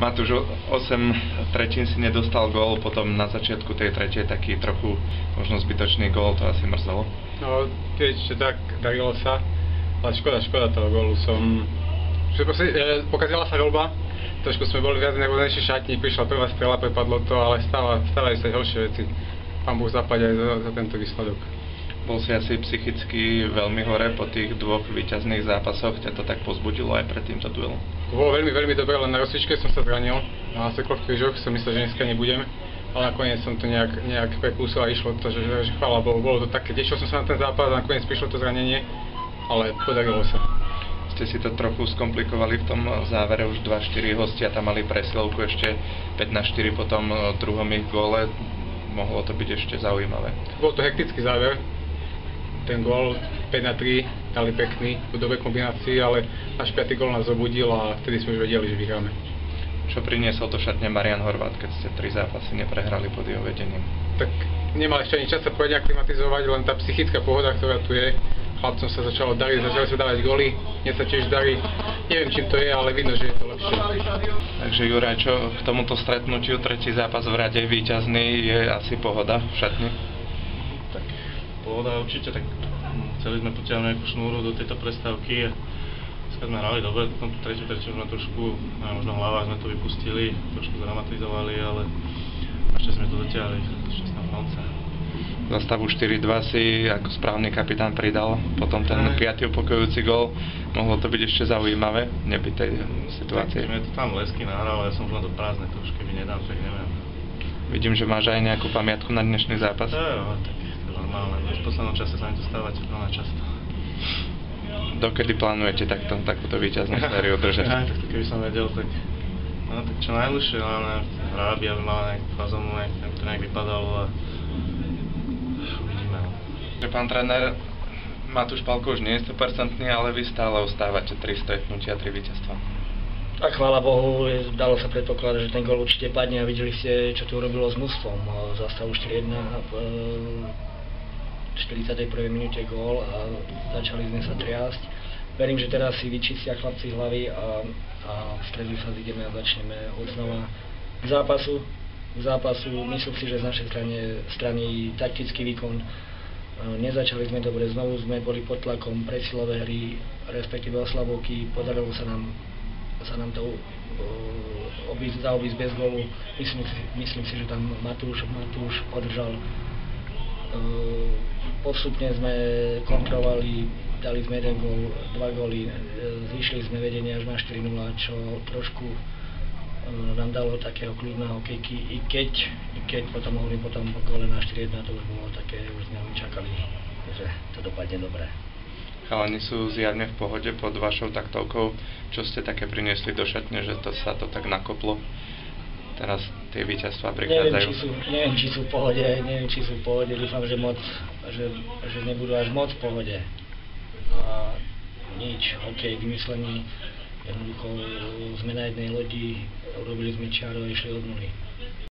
Matúš, 8 tretín si nedostal gól, potom na začiatku tej tretej taký trochu možno zbytočný gól, to asi mrzelo. No, tiež tak darilo sa, ale škoda, škoda toho gólu som... Že proste, e, pokazila sa voľba, trošku sme boli viac nervóznejší šatní, prišla prvá strela, prepadlo to, ale stáva, stávajú sa horšie veci. Pán Boh zapadá aj za, za tento výsledok. Bol si asi psychicky veľmi hore po tých dvoch víťazných zápasoch, ťa to tak pozbudilo aj pred týmto duelom? Bolo veľmi, veľmi dobre, len na rozsvičke som sa zranil, na sekov krížoch som myslel, že dneska nebudem, ale nakoniec som to nejak, nejak prekúsil a išlo to, že, že chvála Bohu, bolo to také, tešil som sa na ten zápas a nakoniec prišlo to zranenie, ale podarilo sa. Ste si to trochu skomplikovali v tom závere, už 2-4 hostia tam mali presilovku ešte 5 na 4 po tom druhom ich gole, mohlo to byť ešte zaujímavé. Bol to hektický záver, ten gól 5 na 3 dali pekný, v dobe kombinácii, ale až 5. gól nás zobudil a vtedy sme už vedeli, že vyhráme. Čo priniesol to šatne Marian Horvát, keď ste tri zápasy neprehrali pod jeho vedením? Tak nemal ešte ani čas sa povedať aklimatizovať, len tá psychická pohoda, ktorá tu je. Chlapcom sa začalo dariť, začali sa dávať goly, mne sa tiež darí. Neviem, čím to je, ale vidno, že je to lepšie. Takže Juraj, čo k tomuto stretnutiu, tretí zápas v rade víťazný, je asi pohoda v šatni? Tak pohoda určite, tak chceli sme potiahnuť nejakú šnúru do tejto prestávky a dneska sme hrali dobre, potom tú tretiu tretiu sme trošku, a možno hlava sme to vypustili, trošku dramatizovali, ale ešte sme to dotiahli, šťastná konca. Za stavu 4-2 si ako správny kapitán pridal, potom ten piatý upokojujúci gol, mohlo to byť ešte zaujímavé, neby tej situácie. Mne to tam lesky nahral, ja som len do prázdne, to už keby nedám, tak neviem. Vidím, že máš aj nejakú pamiatku na dnešný zápas. Jo, tak normálne, v poslednom čase sa mi to stáva veľmi často. Dokedy plánujete takto, takúto víťaznú sériu držať? Aj, tak keby som vedel, tak... No tak čo najlepšie, len hráby, aby mala nejakú fazónu, nejak, aby to nejak vypadalo a... Uvidíme, no. Že Pán tréner, Matúš Palko už nie je 100%, ale vy stále ostávate 3 stretnutia, 3 víťazstva. A chvála Bohu, je- dalo sa predpokladať, že ten gol určite padne a videli ste, čo tu urobilo s mužstvom. E, Za stavu 4-1 v 41. minúte gól a začali sme sa triasť. Verím, že teraz si vyčistia chlapci hlavy a, a v strednej fázi ideme a začneme odznova k zápasu. K zápasu myslím si, že z našej strane, strany taktický výkon Nezačali sme dobre, znovu sme boli pod tlakom presilové hry, respektíve oslabovky, podarilo sa nám, sa nám to obísť, zaobísť bez gólu. Myslím si, myslím si, že tam Matúš, Matúš podržal. Uh, postupne sme kontrolovali, dali sme jeden gól, dva góly, uh, zvyšili sme vedenie až na 4-0, čo trošku uh, nám dalo takého kľudného kejky, i keď, i keď potom hovorím potom po góle na 4-1, to už bolo také, už sme čakali, že to dopadne dobre. Chalani sú zjavne v pohode pod vašou taktovkou. Čo ste také priniesli do šatne, že to sa to tak nakoplo? Teraz tie víťazstvá Neviem prichádzajú. či, sú, neviem, či sú v pohode, neviem, či sú v pohode, dúfam, že moc, že, že nebudú až moc v pohode. A nič, hokej vymyslený, jednoducho sme na jednej lodi, urobili sme čiaro a išli od nuly.